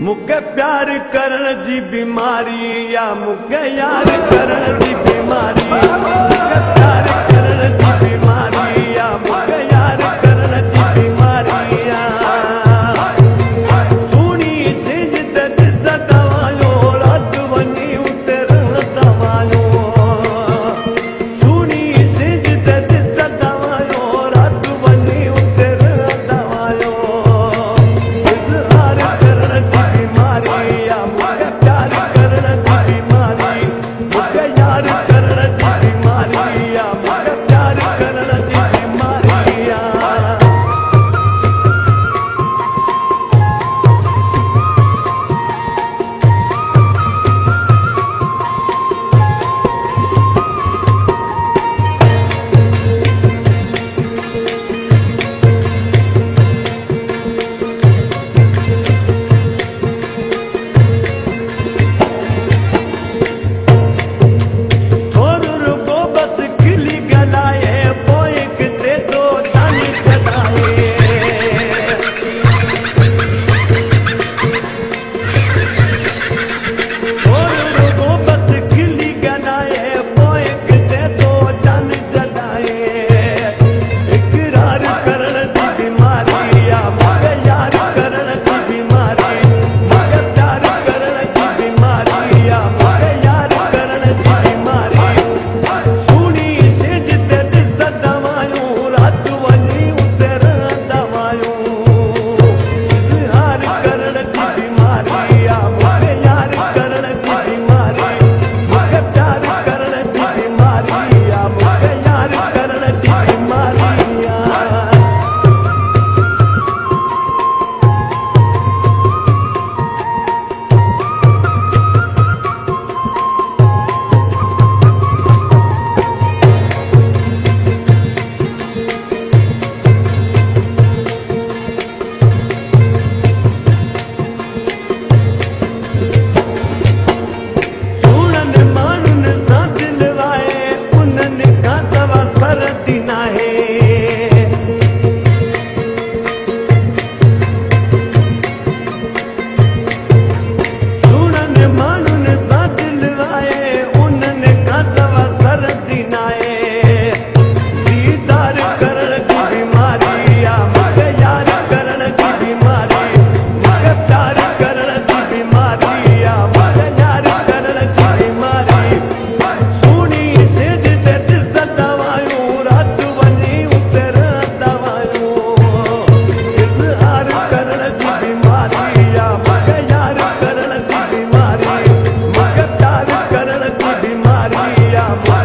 مون کي پيار ڪرڻ جي بيماري يا مون کي يار ڪرڻ جي بيماري Bye.